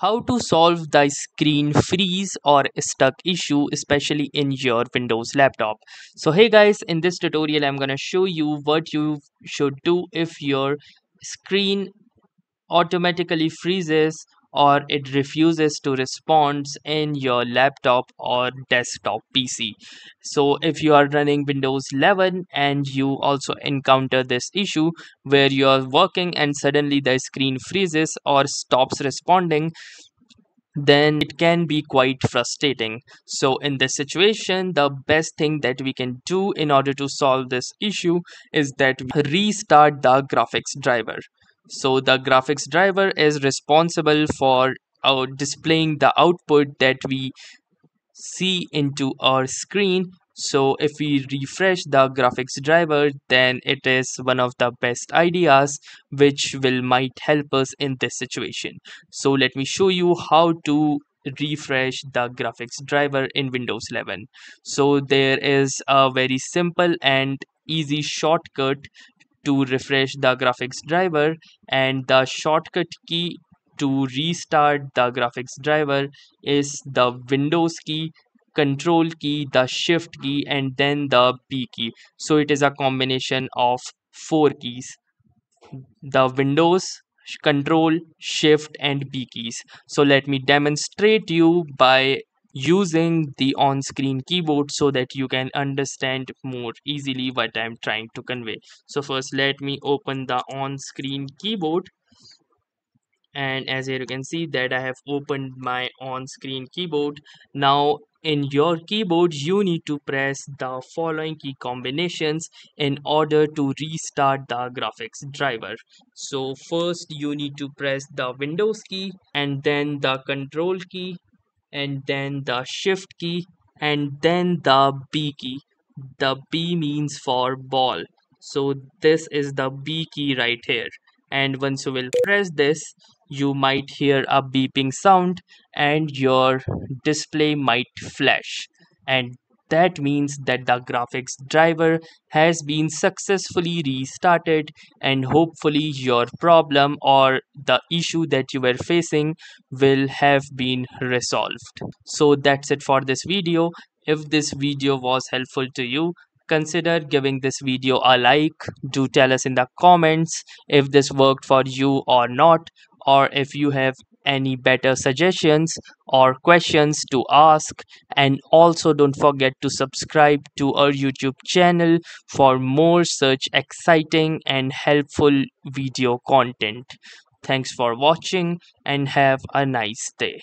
how to solve the screen freeze or stuck issue especially in your windows laptop. So hey guys in this tutorial i'm to show you what you should do if your screen automatically freezes or it refuses to respond in your laptop or desktop PC. So if you are running Windows 11 and you also encounter this issue where you are working and suddenly the screen freezes or stops responding, then it can be quite frustrating. So in this situation, the best thing that we can do in order to solve this issue is that we restart the graphics driver. So the graphics driver is responsible for uh, displaying the output that we see into our screen. So if we refresh the graphics driver, then it is one of the best ideas which will might help us in this situation. So let me show you how to refresh the graphics driver in Windows 11. So there is a very simple and easy shortcut to refresh the graphics driver and the shortcut key to restart the graphics driver is the windows key control key the shift key and then the b key. So it is a combination of four keys the windows control shift and b keys. So let me demonstrate you by using the on-screen keyboard so that you can understand more easily what I'm trying to convey. So first let me open the on-screen keyboard and as here you can see that I have opened my on-screen keyboard. Now in your keyboard you need to press the following key combinations in order to restart the graphics driver. So first you need to press the Windows key and then the control key and then the shift key and then the B key. The B means for ball. So this is the B key right here. And once you will press this, you might hear a beeping sound and your display might flash. And that means that the graphics driver has been successfully restarted and hopefully your problem or the issue that you were facing will have been resolved. So that's it for this video. If this video was helpful to you consider giving this video a like. Do tell us in the comments if this worked for you or not or if you have any better suggestions or questions to ask. And also don't forget to subscribe to our youtube channel for more such exciting and helpful video content. Thanks for watching and have a nice day